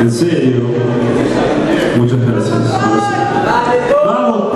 En serio. Muchas gracias. ¡Vamos,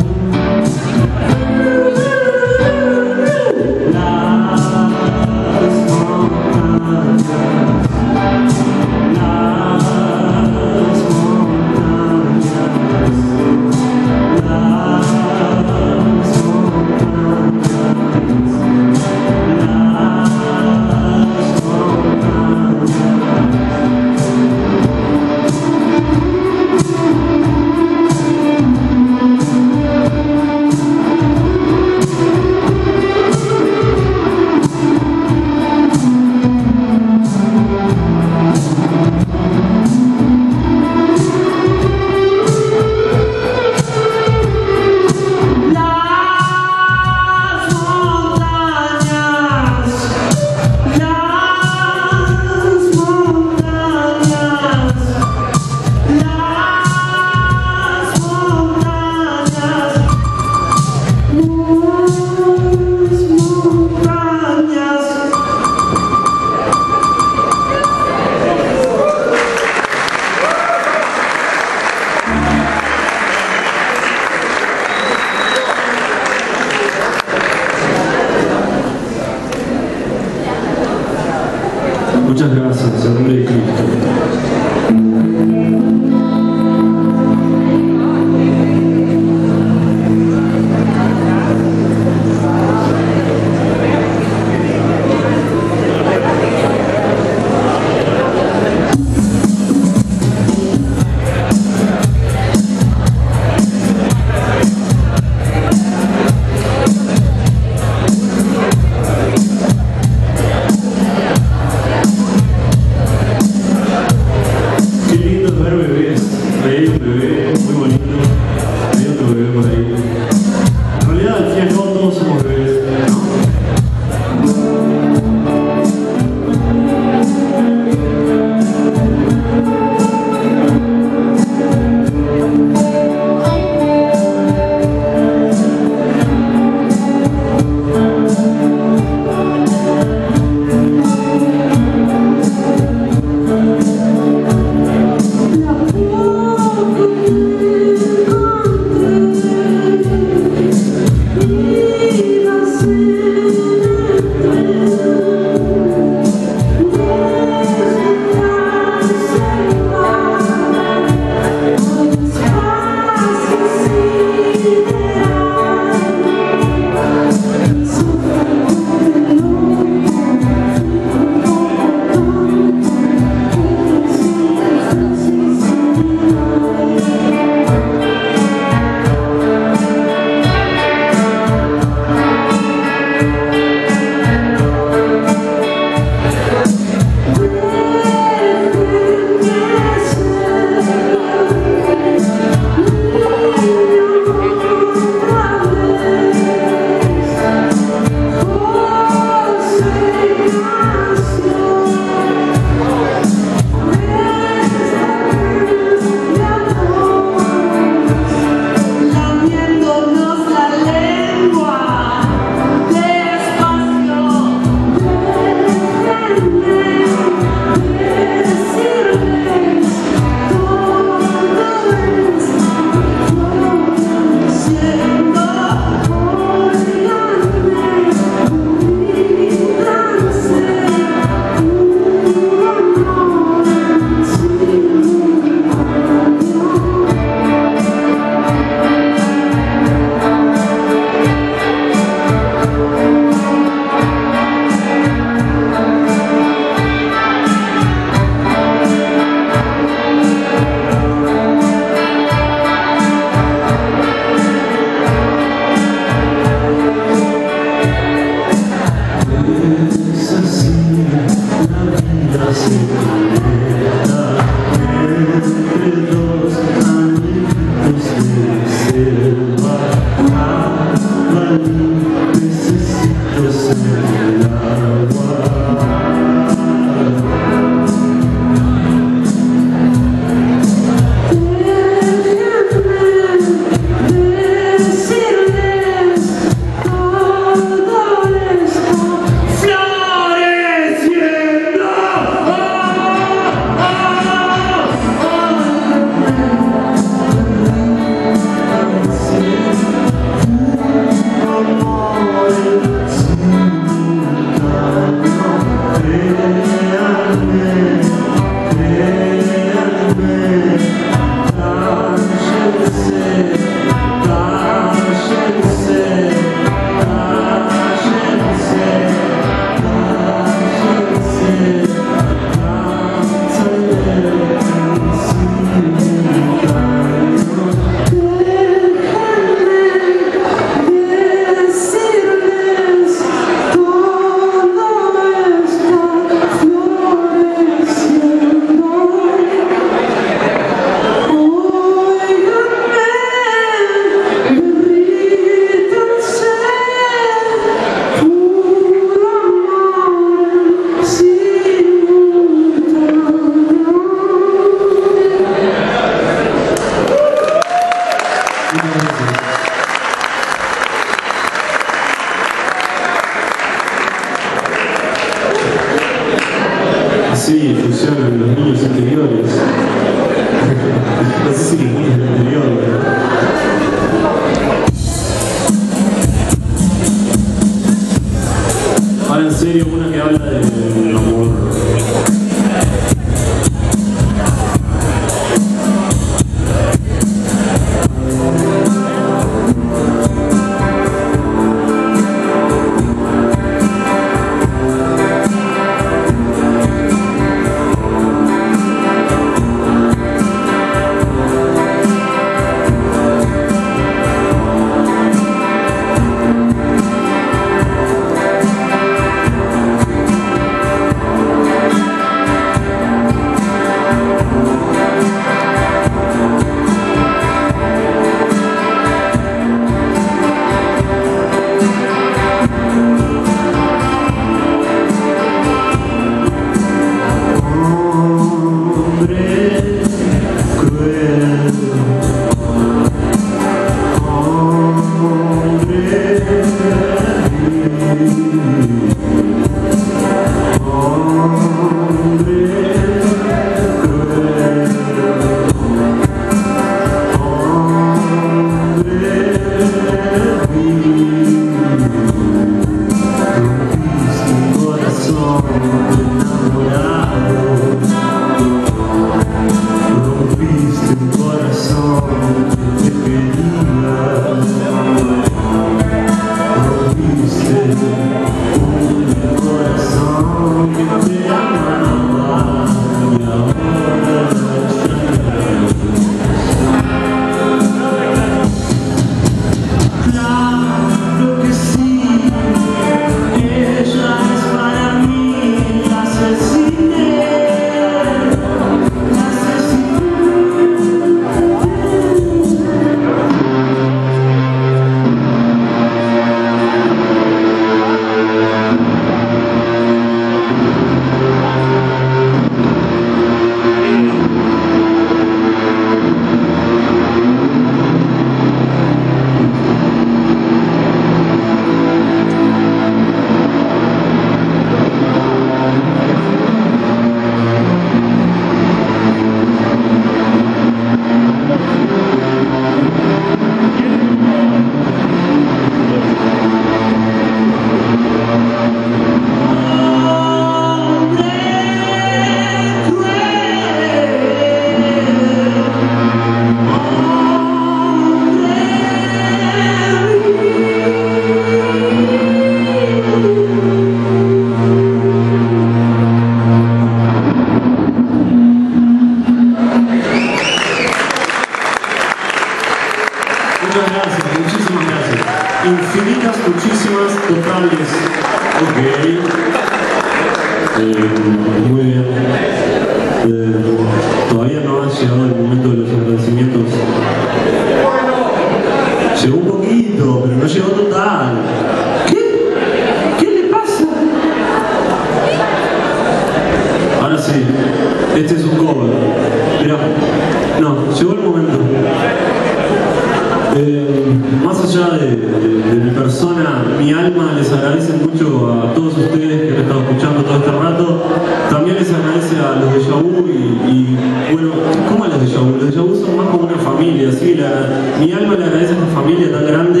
Mi alma le agradece a esta familia tan grande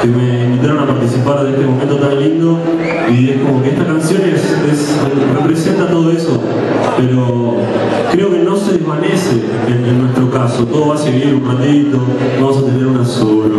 que me invitaron a participar de este momento tan lindo y es como que esta canción es, representa todo eso, pero creo que no se desvanece en, en, nuestro caso, todo va a seguir un ratito, vamos a tener una sola.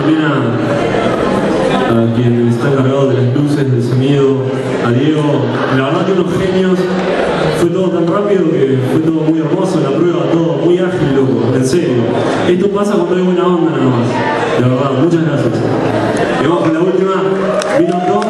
también a, quien está encargado de las luces, del sonido, a Diego. La verdad que unos genios. Fue todo tan rápido que fue todo muy hermoso, la prueba, todo muy ágil, loco, en serio. Esto pasa cuando hay buena onda nada más. La verdad, muchas gracias. Y vamos con la última. Vino todo.